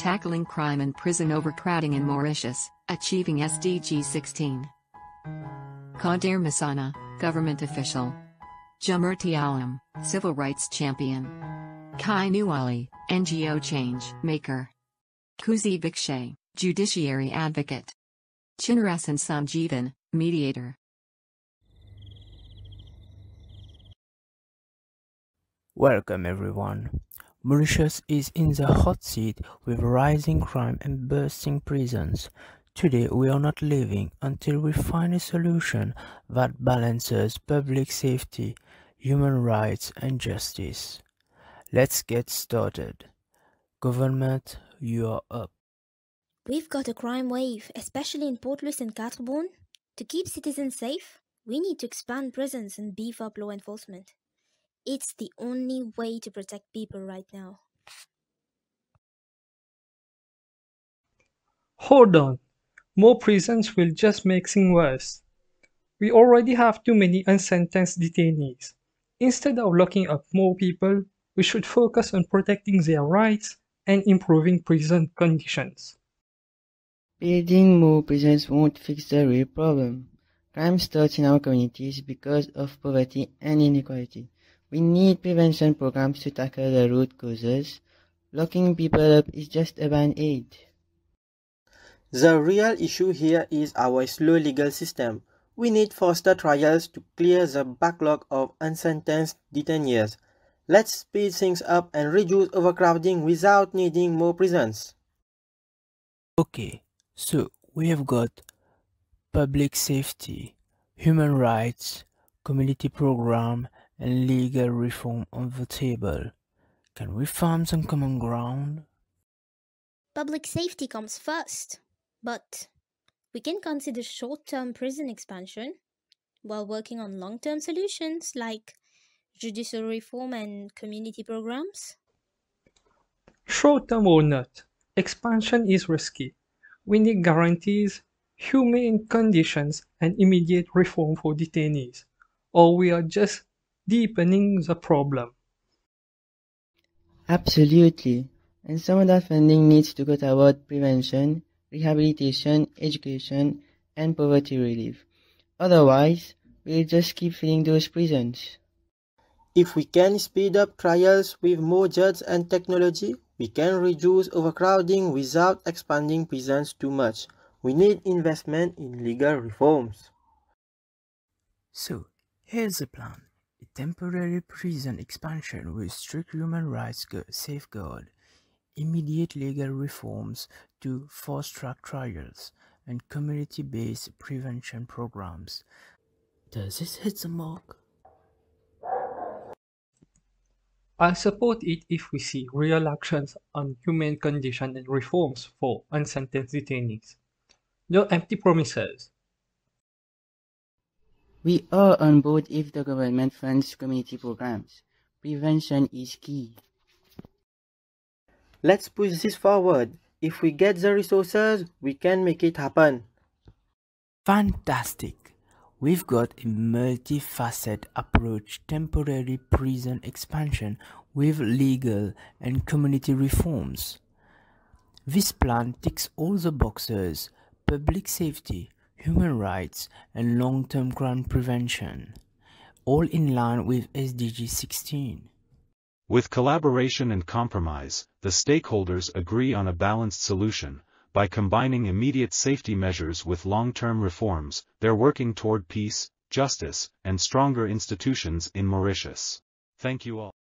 Tackling crime and prison overcrowding in Mauritius, achieving SDG 16. Kaudeer Mehsana, government official. Jumoorty Aalam, civil rights champion. Kinoo Ali, NGO change maker. Khoosy Vikshay, judiciary advocate. Chinnarassen Sanjeeven, mediator. Welcome everyone. Mauritius is in the hot seat with rising crime and bursting prisons. Today we are not leaving until we find a solution that balances public safety, human rights and justice. Let's get started. Government, you are up. We've got a crime wave, especially in Port-Louis and Quatre-Bornes. To keep citizens safe, we need to expand prisons and beef up law enforcement. It's the only way to protect people right now. Hold on. More prisons will just make things worse. We already have too many unsentenced detainees. Instead of locking up more people, we should focus on protecting their rights and improving prison conditions. Building more prisons won't fix the real problem. Crime starts in our communities because of poverty and inequality. We need prevention programs to tackle the root causes. Locking people up is just a band-aid. The real issue here is our slow legal system. We need faster trials to clear the backlog of unsentenced detainees. Let's speed things up and reduce overcrowding without needing more prisons. Okay, so we have got public safety, human rights, community program, and legal reform on the table. Can we find some common ground? Public safety comes first, but we can consider short-term prison expansion while working on long-term solutions like judicial reform and community programs. Short-term or not, expansion is risky. We need guarantees, humane conditions, and immediate reform for detainees, or we are just deepening the problem. Absolutely. And some of that funding needs to go toward prevention, rehabilitation, education, and poverty relief. Otherwise, we'll just keep filling those prisons. If we can speed up trials with more judges and technology, we can reduce overcrowding without expanding prisons too much. We need investment in legal reforms. So, here's the plan. A temporary prison expansion with strict human rights safeguard, immediate legal reforms to fast-track trials, and community-based prevention programs. Does this hit the mark? I support it if we see real actions on human condition and reforms for unsentenced detainees. No empty promises. We are on board if the government funds community programs. Prevention is key. Let's push this forward. If we get the resources, we can make it happen. Fantastic! We've got a multifaceted approach temporary prison expansion with legal and community reforms. This plan ticks all the boxes public safety, human rights, and long term crime prevention, all in line with SDG 16. With collaboration and compromise, the stakeholders agree on a balanced solution by combining immediate safety measures with long-term reforms, they're working toward peace, justice, and stronger institutions in Mauritius. Thank you all.